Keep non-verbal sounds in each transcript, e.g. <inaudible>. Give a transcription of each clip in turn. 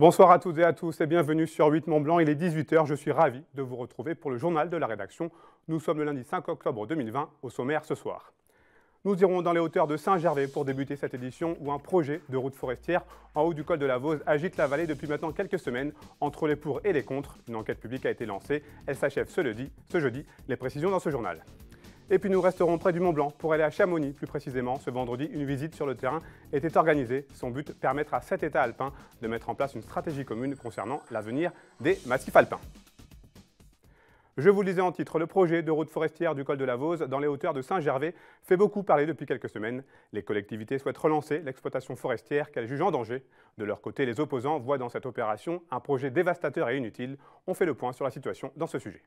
Bonsoir à toutes et à tous et bienvenue sur 8 Mont Blanc. Il est 18h, je suis ravi de vous retrouver pour le journal de la rédaction. Nous sommes le lundi 5 octobre 2020, au sommaire ce soir. Nous irons dans les hauteurs de Saint-Gervais pour débuter cette édition où un projet de route forestière en haut du col de la Vose agite la vallée depuis maintenant quelques semaines entre les pour et les contre. Une enquête publique a été lancée. Elle s'achève ce. Ce jeudi. Les précisions dans ce journal. Et puis nous resterons près du Mont Blanc pour aller à Chamonix plus précisément. Ce vendredi, une visite sur le terrain était organisée. Son but, permettre à sept États alpins de mettre en place une stratégie commune concernant l'avenir des massifs alpins. Je vous le disais en titre, le projet de route forestière du col de la Vose dans les hauteurs de Saint-Gervais fait beaucoup parler depuis quelques semaines. Les collectivités souhaitent relancer l'exploitation forestière qu'elles jugent en danger. De leur côté, les opposants voient dans cette opération un projet dévastateur et inutile. On fait le point sur la situation dans ce sujet.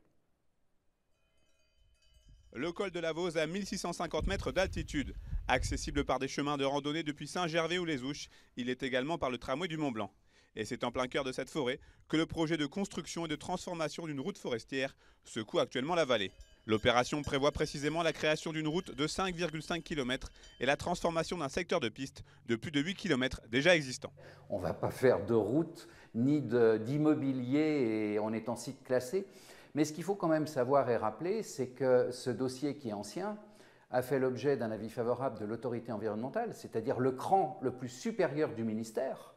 Le col de la Vose à 1650 mètres d'altitude. Accessible par des chemins de randonnée depuis Saint-Gervais ou les Ouches, il est également par le tramway du Mont Blanc. Et c'est en plein cœur de cette forêt que le projet de construction et de transformation d'une route forestière secoue actuellement la vallée. L'opération prévoit précisément la création d'une route de 5,5 km et la transformation d'un secteur de piste de plus de 8 km déjà existant. On ne va pas faire de route ni d'immobilier en étant site classé. Mais ce qu'il faut quand même savoir et rappeler, c'est que ce dossier qui est ancien a fait l'objet d'un avis favorable de l'autorité environnementale, c'est-à-dire le cran le plus supérieur du ministère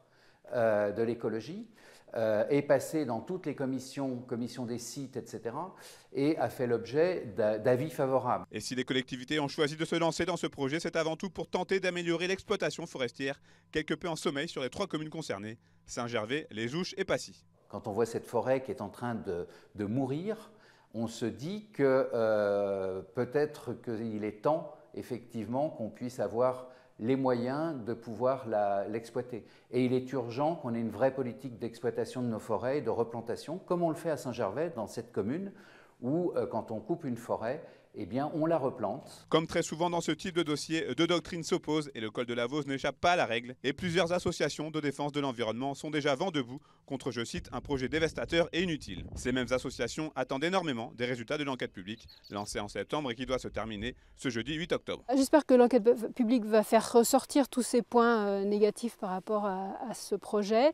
euh, de l'écologie, euh, est passé dans toutes les commissions, commissions des sites, etc., et a fait l'objet d'avis favorables. Et si les collectivités ont choisi de se lancer dans ce projet, c'est avant tout pour tenter d'améliorer l'exploitation forestière, quelque peu en sommeil sur les trois communes concernées, Saint-Gervais, Les Ouches et Passy. Quand on voit cette forêt qui est en train de, mourir, on se dit que euh, peut-être qu'il est temps, effectivement, qu'on puisse avoir les moyens de pouvoir l'exploiter. et il est urgent qu'on ait une vraie politique d'exploitation de nos forêts et de replantation, comme on le fait à Saint-Gervais, dans cette commune, où euh, quand on coupe une forêt, eh bien, on la replante. Comme très souvent dans ce type de dossier, deux doctrines s'opposent et le col de la Vose n'échappe pas à la règle. Et plusieurs associations de défense de l'environnement sont déjà vent debout contre, je cite, un projet dévastateur et inutile. Ces mêmes associations attendent énormément des résultats de l'enquête publique lancée en septembre et qui doit se terminer ce jeudi 8 octobre. J'espère que l'enquête publique va faire ressortir tous ces points euh, négatifs par rapport à, ce projet,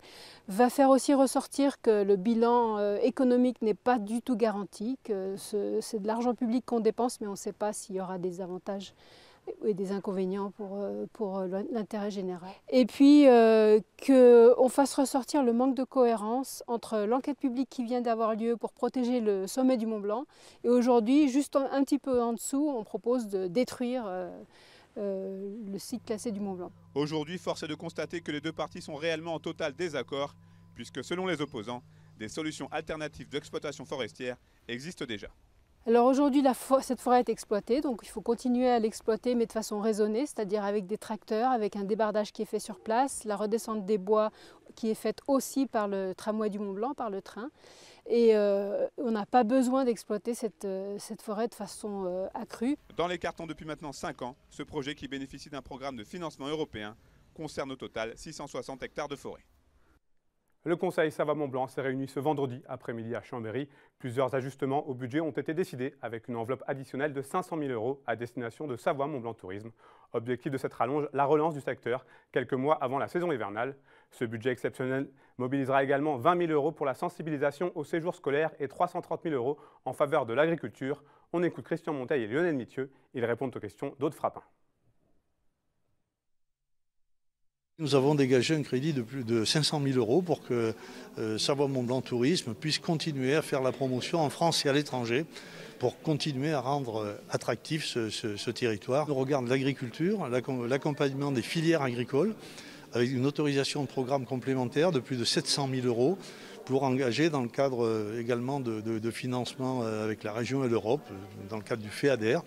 va faire aussi ressortir que le bilan euh, économique n'est pas du tout garanti, que c'est de l'argent public qu'on dépense mais on ne sait pas s'il y aura des avantages et des inconvénients pour, euh, euh, l'intérêt général. Et puis euh, qu'on fasse ressortir le manque de cohérence entre l'enquête publique qui vient d'avoir lieu pour protéger le sommet du Mont Blanc et aujourd'hui, juste un, petit peu en dessous, on propose de détruire le site classé du Mont Blanc. Aujourd'hui, force est de constater que les deux parties sont réellement en total désaccord, puisque selon les opposants, des solutions alternatives d'exploitation forestière existent déjà. Alors aujourd'hui, cette forêt est exploitée, donc il faut continuer à l'exploiter, mais de façon raisonnée, c'est-à-dire avec des tracteurs, avec un débardage qui est fait sur place, la redescente des bois qui est faite aussi par le tramway du Mont Blanc, par le train. Et euh, on n'a pas besoin d'exploiter cette, euh, forêt de façon euh, accrue. Dans les cartons depuis maintenant 5 ans, ce projet qui bénéficie d'un programme de financement européen concerne au total 660 hectares de forêt. Le Conseil Savoie-Mont-Blanc s'est réuni ce vendredi après-midi à Chambéry. Plusieurs ajustements au budget ont été décidés avec une enveloppe additionnelle de 500 000 euros à destination de Savoie-Mont-Blanc Tourisme. Objectif de cette rallonge, la relance du secteur quelques mois avant la saison hivernale. Ce budget exceptionnel mobilisera également 20 000 euros pour la sensibilisation au séjour scolaire et 330 000 euros en faveur de l'agriculture. On écoute Christian Monteil et Lionel Mithieu. Ils répondent aux questions d'Aude Frappin. Nous avons dégagé un crédit de plus de 500 000 euros pour que euh, Savoie-Mont-Blanc Tourisme puisse continuer à faire la promotion en France et à l'étranger pour continuer à rendre euh, attractif ce, territoire. On regarde l'agriculture, l'accompagnement des filières agricoles avec une autorisation de programme complémentaire de plus de 700 000 euros pour engager dans le cadre euh, également de, de financement avec la région et l'Europe, dans le cadre du FEADER,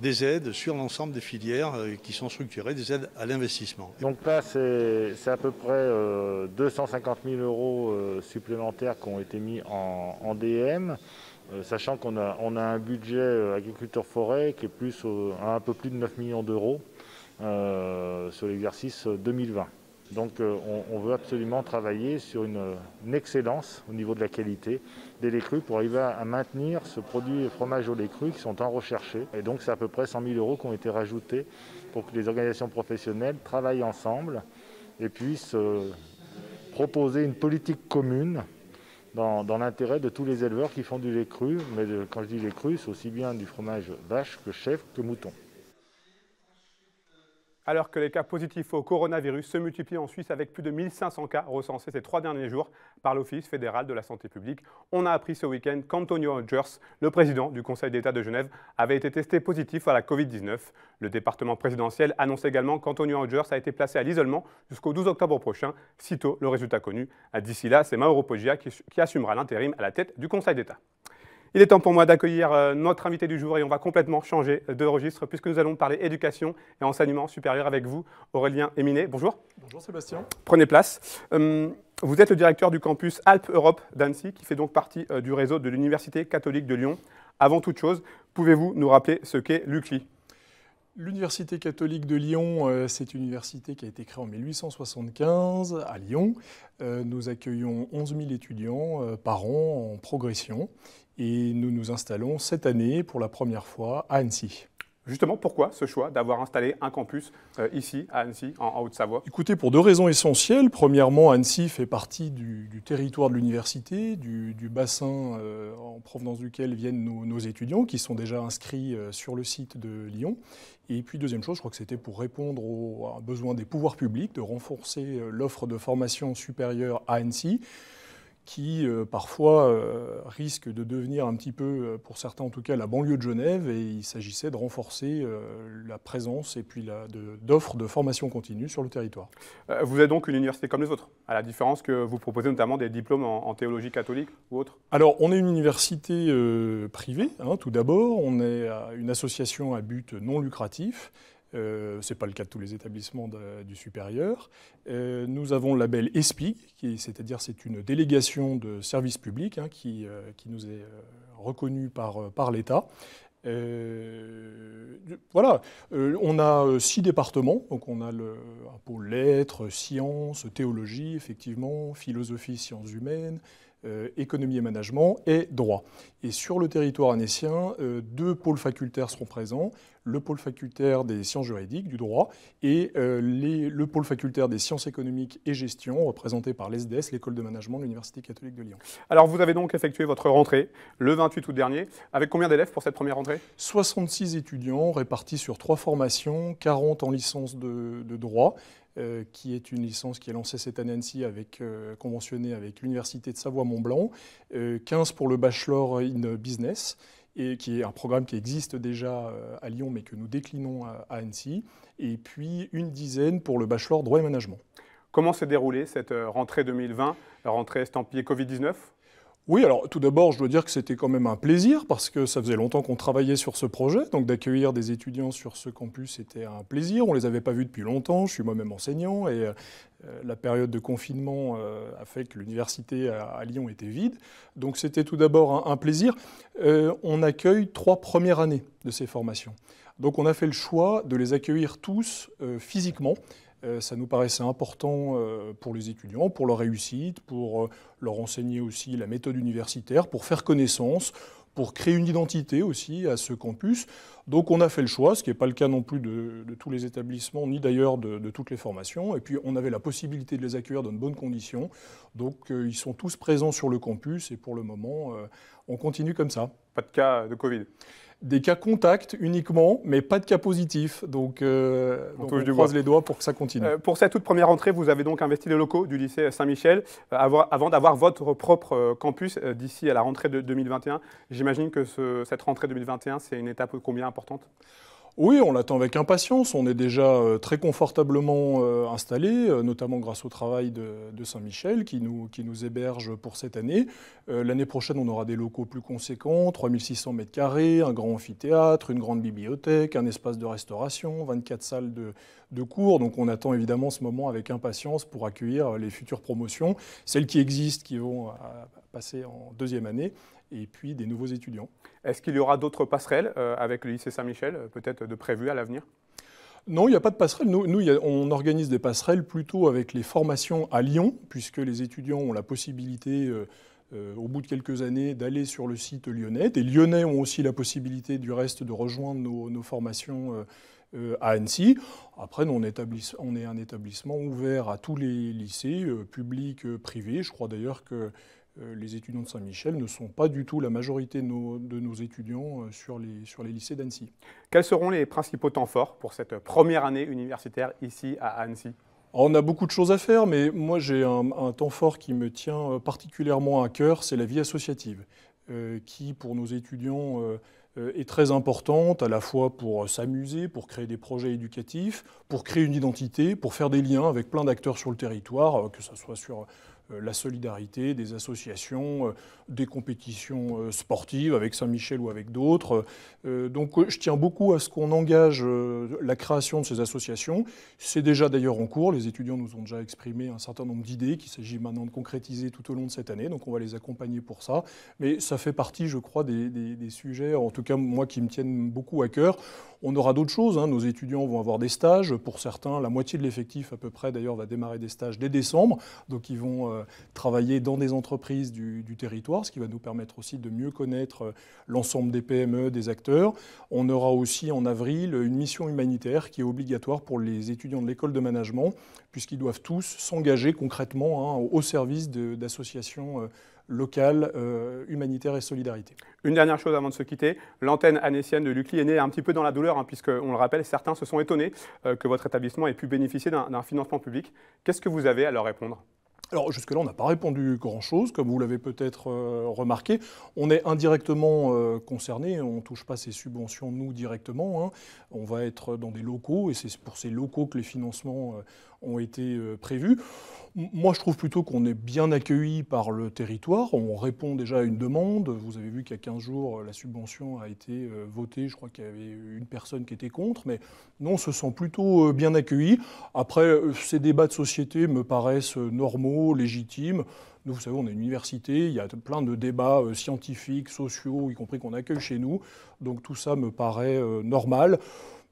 des aides sur l'ensemble des filières euh, qui sont structurées, des aides à l'investissement. Donc là, c'est à peu près 250 euh, 000 euros euh, supplémentaires qui ont été mis en, DM, sachant qu'on a, un budget agriculture-forêt qui est plus un peu plus de 9 millions d'euros sur l'exercice 2020. Donc on, veut absolument travailler sur une, excellence au niveau de la qualité des laits crus pour arriver à, maintenir ce produit fromage au lait cru qui sont tant recherchés. Et donc c'est à peu près 100 000 euros qui ont été rajoutés pour que les organisations professionnelles travaillent ensemble et puissent euh, proposer une politique commune dans, l'intérêt de tous les éleveurs qui font du lait cru. Mais quand je dis lait cru, c'est aussi bien du fromage vache que chèvre que mouton. Alors que les cas positifs au coronavirus se multiplient en Suisse avec plus de 1500 cas recensés ces trois derniers jours par l'Office fédéral de la santé publique, on a appris ce week-end qu'Antonio Rogers, le président du Conseil d'État de Genève, avait été testé positif à la Covid-19. Le département présidentiel annonce également qu'Antonio Rogers a été placé à l'isolement jusqu'au 12 octobre prochain, sitôt le résultat connu. D'ici là, c'est Mauro Poggia qui assumera l'intérim à la tête du Conseil d'État. Il est temps pour moi d'accueillir euh, notre invité du jour et on va complètement changer de registre puisque nous allons parler éducation et enseignement supérieur avec vous, Aurélien Eminé. Bonjour. Bonjour Sébastien. Prenez place. Hum, vous êtes le directeur du campus Alpes-Europe d'Annecy qui fait donc partie euh, du réseau de l'Université catholique de Lyon. Avant toute chose, pouvez-vous nous rappeler ce qu'est l'UCLI? L'Université catholique de Lyon, euh, c'est une université qui a été créée en 1875 à Lyon. nous accueillons 11 000 étudiants par an en progression et nous nous installons cette année pour la première fois à Annecy. Justement, pourquoi ce choix d'avoir installé un campus euh, ici, à Annecy, en, Haute-Savoie? Écoutez, pour deux raisons essentielles. Premièrement, Annecy fait partie du, territoire de l'université, du, bassin euh, en provenance duquel viennent nos, étudiants, qui sont déjà inscrits euh, sur le site de Lyon. Et puis, deuxième chose, je crois que c'était pour répondre aux besoins des pouvoirs publics de renforcer l'offre de formation supérieure à Annecy qui euh, parfois euh, risque de devenir un petit peu, euh, pour certains en tout cas, la banlieue de Genève. Et il s'agissait de renforcer la présence et puis d'offres de, formation continue sur le territoire. vous êtes donc une université comme les autres, à la différence que vous proposez notamment des diplômes en, théologie catholique ou autre Alors, on est une université privée, hein, tout d'abord. On est une association à but non lucratif. Euh, Ce n'est pas le cas de tous les établissements du supérieur. Euh, nous avons le label ESPIG, c'est-à-dire c'est une délégation de service public hein, qui, euh, qui, nous est reconnue par, par l'État. voilà, on a six départements, donc on a le, un pôle lettres, sciences, théologie, effectivement, philosophie, sciences humaines, euh, économie et management et droit. Et sur le territoire annécien, euh, deux pôles facultaires seront présents, le pôle facultaire des sciences juridiques, du droit, et euh, le pôle facultaire des sciences économiques et gestion, représenté par l'ESDES, l'école de management de l'Université catholique de Lyon. Alors vous avez donc effectué votre rentrée le 28 août dernier, avec combien d'élèves pour cette première rentrée? 66 étudiants répartis sur trois formations, 40 en licence de, de droit, euh, qui est une licence qui est lancée cette année Annecy, avec, euh, conventionnée avec l'Université de Savoie-Mont-Blanc, 15 euh, pour le Bachelor in Business, et qui est un programme qui existe déjà à Lyon, mais que nous déclinons à, à Annecy, et puis une dizaine pour le Bachelor Droit et Management. Comment s'est déroulée cette rentrée 2020, rentrée estampillée Covid-19 oui, alors tout d'abord, je dois dire que c'était quand même un plaisir parce que ça faisait longtemps qu'on travaillait sur ce projet. Donc d'accueillir des étudiants sur ce campus, c'était un plaisir. On ne les avait pas vus depuis longtemps. Je suis moi-même enseignant et euh, la période de confinement euh, a fait que l'université à, Lyon était vide. Donc c'était tout d'abord un, plaisir. Euh, on accueille trois premières années de ces formations. Donc on a fait le choix de les accueillir tous physiquement. Euh, ça nous paraissait important euh, pour les étudiants, pour leur réussite, pour euh, leur enseigner aussi la méthode universitaire, pour faire connaissance, pour créer une identité aussi à ce campus. Donc on a fait le choix, ce qui n'est pas le cas non plus de, tous les établissements, ni d'ailleurs de, toutes les formations. Et puis on avait la possibilité de les accueillir dans de bonnes conditions. Donc ils sont tous présents sur le campus et pour le moment, on continue comme ça. Pas de cas de Covid? Des cas contacts uniquement, mais pas de cas positifs. Donc, euh, on, croise les doigts pour que ça continue. Euh, pour cette toute première entrée, vous avez donc investi les locaux du lycée Saint-Michel euh, avant d'avoir votre propre campus d'ici à la rentrée de 2021. J'imagine que cette rentrée 2021, c'est une étape combien importante? Oui, on l'attend avec impatience. On est déjà euh, très confortablement euh, installé, euh, notamment grâce au travail de, Saint-Michel qui nous, héberge pour cette année. L'année prochaine, on aura des locaux plus conséquents, 3600 m2, un grand amphithéâtre, une grande bibliothèque, un espace de restauration, 24 salles de, de cours. Donc on attend évidemment ce moment avec impatience pour accueillir les futures promotions, celles qui existent, qui vont passer en deuxième année, et puis des nouveaux étudiants. Est-ce qu'il y aura d'autres passerelles euh, avec le lycée Saint-Michel, euh, peut-être de prévues à l'avenir? Non, il n'y a pas de passerelle. Nous, on organise des passerelles plutôt avec les formations à Lyon, puisque les étudiants ont la possibilité, euh, au bout de quelques années, d'aller sur le site lyonnais. Les Lyonnais ont aussi la possibilité, du reste, de rejoindre nos, formations à Annecy. Après, nous, on, est un établissement ouvert à tous les lycées, publics, privés. Je crois d'ailleurs que les étudiants de Saint-Michel ne sont pas du tout la majorité de nos, étudiants sur les, sur les lycées d'Annecy. Quels seront les principaux temps forts pour cette première année universitaire ici à Annecy? On a beaucoup de choses à faire, mais moi j'ai un, temps fort qui me tient euh, particulièrement à cœur, c'est la vie associative, euh, qui pour nos étudiants euh, est très importante, à la fois pour s'amuser, pour créer des projets éducatifs, pour créer une identité, pour faire des liens avec plein d'acteurs sur le territoire, que ce soit sur euh, la solidarité des associations, euh, des compétitions euh, sportives avec Saint-Michel ou avec d'autres. Donc je tiens beaucoup à ce qu'on engage la création de ces associations. C'est déjà d'ailleurs en cours. Les étudiants nous ont déjà exprimé un certain nombre d'idées qu'il s'agit maintenant de concrétiser tout au long de cette année. Donc on va les accompagner pour ça. Mais ça fait partie, je crois, des, sujets, en tout cas moi, qui me tiennent beaucoup à cœur. On aura d'autres choses. Hein. Nos étudiants vont avoir des stages. Pour certains, la moitié de l'effectif à peu près, d'ailleurs, va démarrer des stages dès décembre. Donc ils vont euh, travailler dans des entreprises du, territoire, ce qui va nous permettre aussi de mieux connaître euh, l'ensemble des PME, des acteurs. On aura aussi en avril une mission humanitaire qui est obligatoire pour les étudiants de l'école de management, puisqu'ils doivent tous s'engager concrètement hein, au service d'associations. Euh, locale, euh, humanitaire et solidarité. Une dernière chose avant de se quitter, l'antenne anécienne de l'UCLI est née un petit peu dans la douleur, hein, puisque, on le rappelle, certains se sont étonnés euh, que votre établissement ait pu bénéficier d'un financement public. Qu'est-ce que vous avez à leur répondre? Alors jusque-là, on n'a pas répondu grand-chose, comme vous l'avez peut-être euh, remarqué. On est indirectement concerné, on ne touche pas ces subventions, nous, directement. Hein. On va être dans des locaux, et c'est pour ces locaux que les financements ont été prévus. Moi, je trouve plutôt qu'on est bien accueilli par le territoire. On répond déjà à une demande. Vous avez vu qu'il y a 15 jours, la subvention a été euh, votée. Je crois qu'il y avait une personne qui était contre. Mais non, on se sent plutôt euh, bien accueilli. Après, euh, ces débats de société me paraissent normaux, légitimes. Nous, vous savez, on est une université, il y a plein de débats scientifiques, sociaux, y compris qu'on accueille chez nous. Donc tout ça me paraît normal.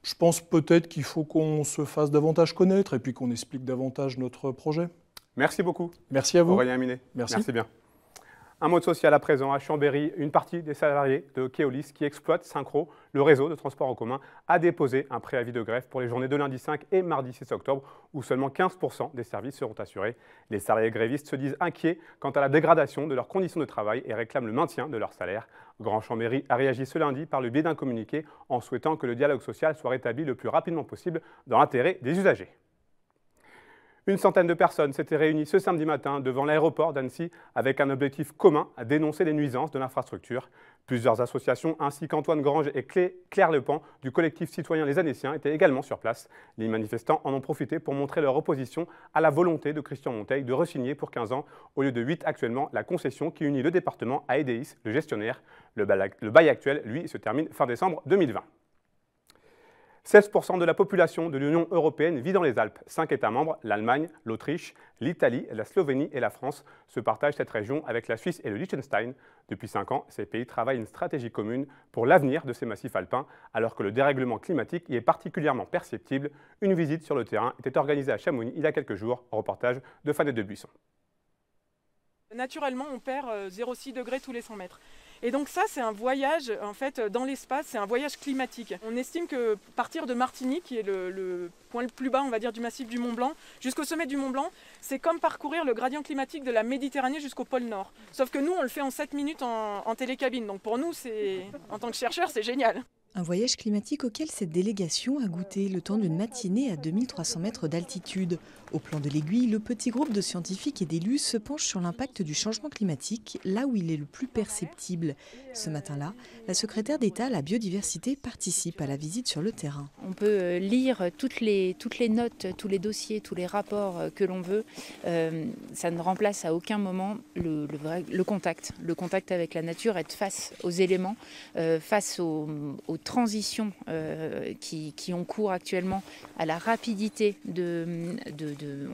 Je pense peut-être qu'il faut qu'on se fasse davantage connaître et puis qu'on explique davantage notre projet. Merci beaucoup. Merci à vous. Aurélien Minet. Merci. Merci bien. Un mot de social à présent. À Chambéry, une partie des salariés de Keolis qui exploitent Synchro, le réseau de transport en commun, a déposé un préavis de grève pour les journées de lundi 5 et mardi 6 octobre, où seulement 15% des services seront assurés. Les salariés grévistes se disent inquiets quant à la dégradation de leurs conditions de travail et réclament le maintien de leur salaire. Grand Chambéry a réagi ce lundi par le biais d'un communiqué en souhaitant que le dialogue social soit rétabli le plus rapidement possible dans l'intérêt des usagers. Une centaine de personnes s'étaient réunies ce samedi matin devant l'aéroport d'Annecy avec un objectif commun à dénoncer les nuisances de l'infrastructure. Plusieurs associations ainsi qu'Antoine Grange et Claire Lepan du collectif citoyen Les Annéciens étaient également sur place. Les manifestants en ont profité pour montrer leur opposition à la volonté de Christian Monteil de resigner pour 15 ans au lieu de 8 actuellement la concession qui unit le département à EDIS, le gestionnaire. Le bail actuel, lui, se termine fin décembre 2020. 16% de la population de l'Union européenne vit dans les Alpes. Cinq États membres, l'Allemagne, l'Autriche, l'Italie, la Slovénie et la France, se partagent cette région avec la Suisse et le Liechtenstein. Depuis cinq ans, ces pays travaillent une stratégie commune pour l'avenir de ces massifs alpins, alors que le dérèglement climatique y est particulièrement perceptible. Une visite sur le terrain était organisée à Chamonix il y a quelques jours. Reportage de Fanette de Buisson. Naturellement, on perd 0,6 euh, degrés tous les 100 mètres. Et donc ça, c'est un voyage en fait dans l'espace, c'est un voyage climatique. On estime que partir de Martigny, qui est le, point le plus bas, on va dire, du massif du Mont Blanc, jusqu'au sommet du Mont Blanc, c'est comme parcourir le gradient climatique de la Méditerranée jusqu'au pôle Nord. Sauf que nous, on le fait en 7 minutes en, télécabine. Donc pour nous, c'est en tant que chercheur, c'est génial. Un voyage climatique auquel cette délégation a goûté le temps d'une matinée à 2300 mètres d'altitude. Au plan de l'aiguille, le petit groupe de scientifiques et d'élus se penche sur l'impact du changement climatique, là où il est le plus perceptible. Ce matin-là, la secrétaire d'État à la biodiversité participe à la visite sur le terrain. On peut euh, lire toutes les, toutes les notes, tous les dossiers, tous les rapports euh, que l'on veut. Euh, ça ne remplace à aucun moment le, contact. Le contact avec la nature, être face aux éléments, face aux transitions euh, qui, ont cours actuellement, à la rapidité de,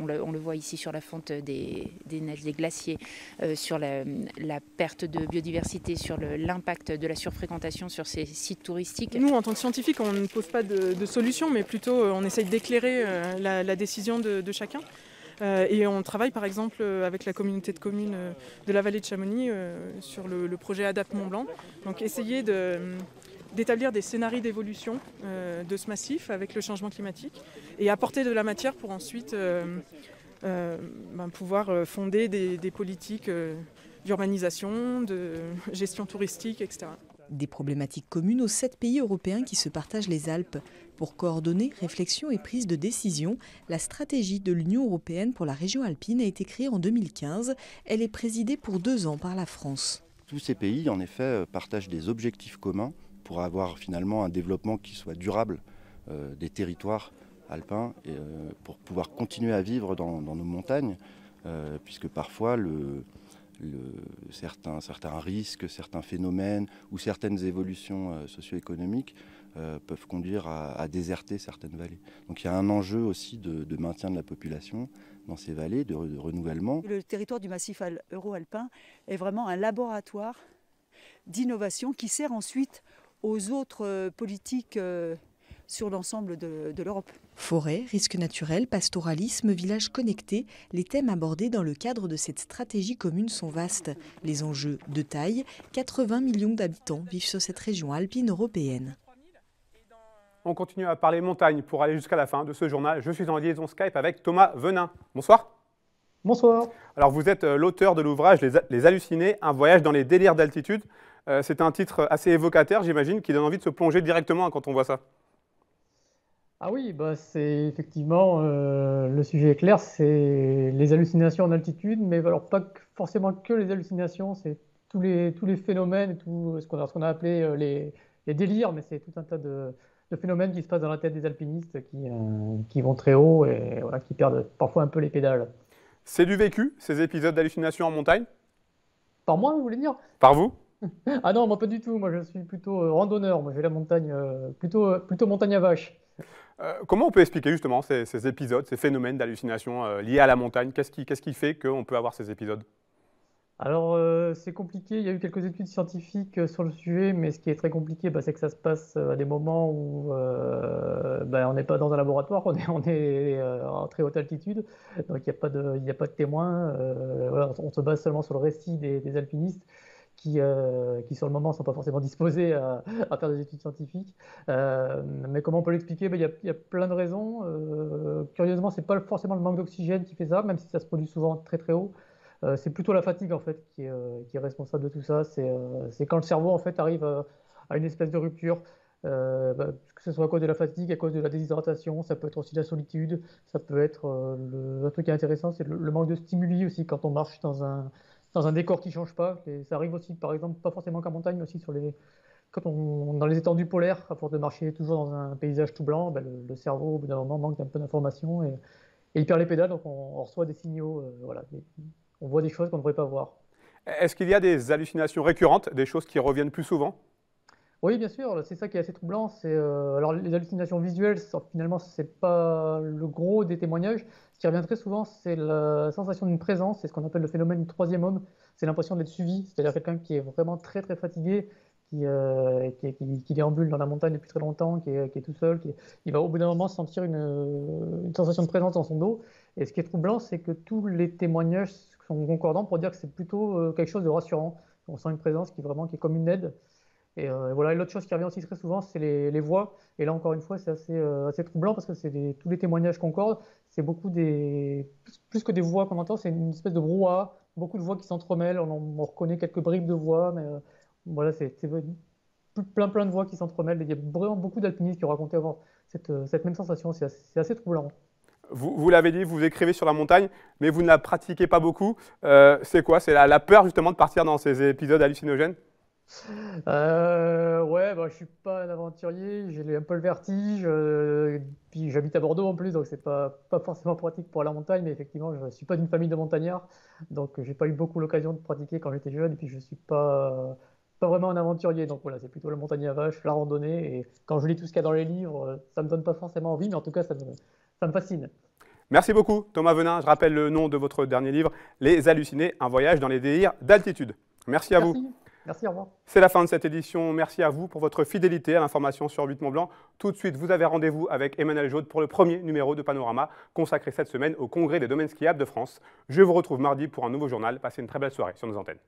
on, le, voit ici sur la fonte des, neiges, des glaciers, euh, sur la, perte de biodiversité, sur l'impact de la surfréquentation sur ces sites touristiques. Nous, en tant que scientifiques, on ne pose pas de, solution, mais plutôt euh, on essaye d'éclairer la, décision de, chacun. et on travaille par exemple avec la communauté de communes de la vallée de Chamonix sur le, le projet Adapt Mont Blanc. Donc essayer de, d'établir des scénarios d'évolution de ce massif avec le changement climatique et apporter de la matière pour ensuite ben, pouvoir fonder des, des politiques d'urbanisation, de <laughs> gestion touristique, etc. Des problématiques communes aux sept pays européens qui se partagent les Alpes. Pour coordonner réflexion et prise de décision, la stratégie de l'Union européenne pour la région alpine a été créée en 2015. Elle est présidée pour deux ans par la France. Tous ces pays, en effet, euh, partagent des objectifs communs pour avoir finalement un développement qui soit durable euh, des territoires alpins et euh, pour pouvoir continuer à vivre dans, nos montagnes, puisque parfois certains, certains, risques, certains phénomènes ou certaines évolutions euh, socio-économiques euh, peuvent conduire à, déserter certaines vallées. Donc il y a un enjeu aussi de, maintien de la population dans ces vallées, de, renouvellement. Le territoire du massif euro-alpin est vraiment un laboratoire d'innovation qui sert ensuite aux autres euh, politiques sur l'ensemble de, l'Europe. Forêt, risques naturels, pastoralisme, village connecté, les thèmes abordés dans le cadre de cette stratégie commune sont vastes. Les enjeux de taille, 80 millions d'habitants vivent sur cette région alpine européenne. On continue à parler montagne pour aller jusqu'à la fin de ce journal. Je suis en liaison Skype avec Thomas Venin. Bonsoir. Bonsoir. Alors vous êtes euh, l'auteur de l'ouvrage les, Hallucinés, un voyage dans les délires d'altitude. Euh, c'est un titre assez évocateur, j'imagine, qui donne envie de se plonger directement quand on voit ça. Ah oui, bah c'est effectivement euh, le sujet est clair, c'est les hallucinations en altitude, mais alors pas forcément que les hallucinations, c'est tous les, tous les phénomènes, tout ce qu'on a, a, appelé euh, les, les, délires, mais c'est tout un tas de, de, phénomènes qui se passent dans la tête des alpinistes qui, euh, qui vont très haut et voilà, qui perdent parfois un peu les pédales. C'est du vécu, ces épisodes d'hallucinations en montagne? Par moi, vous voulez dire? Par vous? Ah non, moi pas du tout, moi je suis plutôt randonneur, moi j'ai la montagne, plutôt, plutôt montagne à vache. Euh, comment on peut expliquer justement ces, épisodes, ces phénomènes d'hallucination euh, liés à la montagne? Qu'est-ce qui, qui, fait qu'on peut avoir ces épisodes? Alors euh, c'est compliqué, il y a eu quelques études scientifiques sur le sujet, mais ce qui est très compliqué, bah, c'est que ça se passe à des moments où bah, on n'est pas dans un laboratoire, <laughs> on est, on est en très haute altitude, donc il n'y a, a pas de témoins, on se base seulement sur le récit des alpinistes qui, euh, qui sur le moment ne sont pas forcément disposés à, faire des études scientifiques. Euh, mais comment on peut l'expliquer? Ben, Il y, a plein de raisons. Euh, curieusement, ce n'est pas forcément le manque d'oxygène qui fait ça, même si ça se produit souvent très très haut. c'est plutôt la fatigue en fait qui est, responsable de tout ça. C'est quand le cerveau en fait arrive à, une espèce de rupture. Ben, que ce soit à cause de la fatigue, à cause de la déshydratation, ça peut être aussi la solitude, ça peut être un truc qui est intéressant, c'est le, manque de stimuli aussi quand on marche dans un, dans un décor qui ne change pas. Ça arrive aussi, par exemple, pas forcément qu'en montagne, mais aussi sur les, quand on, dans les étendues polaires, à force de marcher toujours dans un paysage tout blanc, ben, le, cerveau, au bout d'un moment, manque un peu d'informations et, il perd les pédales, donc on, reçoit des signaux. Euh, voilà, on voit des choses qu'on ne devrait pas voir. Est-ce qu'il y a des hallucinations récurrentes, des choses qui reviennent plus souvent? Oui, bien sûr, c'est ça qui est assez troublant. Euh, alors les hallucinations visuelles, finalement, c'est pas le gros des témoignages. Ce qui revient très souvent, c'est la sensation d'une présence, c'est ce qu'on appelle le phénomène du troisième homme. C'est l'impression d'être suivi, c'est-à-dire quelqu'un qui est vraiment très très fatigué, qui, euh, qui, déambule dans la montagne depuis très longtemps, qui est, tout seul, qui, il va au bout d'un moment sentir une, une, sensation de présence dans son dos. Et ce qui est troublant, c'est que tous les témoignages sont concordants pour dire que c'est plutôt euh, quelque chose de rassurant. On sent une présence qui vraiment qui est comme une aide. Et euh, voilà, l'autre chose qui revient aussi très souvent, c'est les, voix. Et là, encore une fois, c'est assez, euh, troublant parce que c'est tous les témoignages concordent. C'est beaucoup des. Plus, que des voix qu'on entend, c'est une espèce de brouhaha. Beaucoup de voix qui s'entremêlent. On, reconnaît quelques bribes de voix, mais euh, voilà, c'est plein, plein de voix qui s'entremêlent. Il y a vraiment beaucoup d'alpinistes qui ont raconté avoir cette, même sensation. C'est assez, troublant. Vous, l'avez dit, vous écrivez sur la montagne, mais vous ne la pratiquez pas beaucoup. c'est quoi? C'est la peur justement de partir dans ces épisodes hallucinogènes? Euh, ouais, bah, je suis pas un aventurier, j'ai un peu le vertige, euh, puis j'habite à Bordeaux en plus, donc c'est pas, pas forcément pratique pour la montagne, mais effectivement, je suis pas d'une famille de montagnards, donc j'ai pas eu beaucoup l'occasion de pratiquer quand j'étais jeune, et puis je suis pas, pas vraiment un aventurier, donc voilà, c'est plutôt la montagne à vache, la randonnée, et quand je lis tout ce qu'il y a dans les livres, ça me donne pas forcément envie, mais en tout cas, ça me, ça me fascine. Merci beaucoup, Thomas Venin. Je rappelle le nom de votre dernier livre, Les Hallucinés, un voyage dans les délires d'altitude. Merci à vous. Merci, au revoir. C'est la fin de cette édition. Merci à vous pour votre fidélité à l'information sur 8 Mont Blanc. Tout de suite, vous avez rendez-vous avec Emmanuel Jaude pour le premier numéro de Panorama consacré cette semaine au Congrès des domaines skiables de France. Je vous retrouve mardi pour un nouveau journal. Passez une très belle soirée sur nos antennes.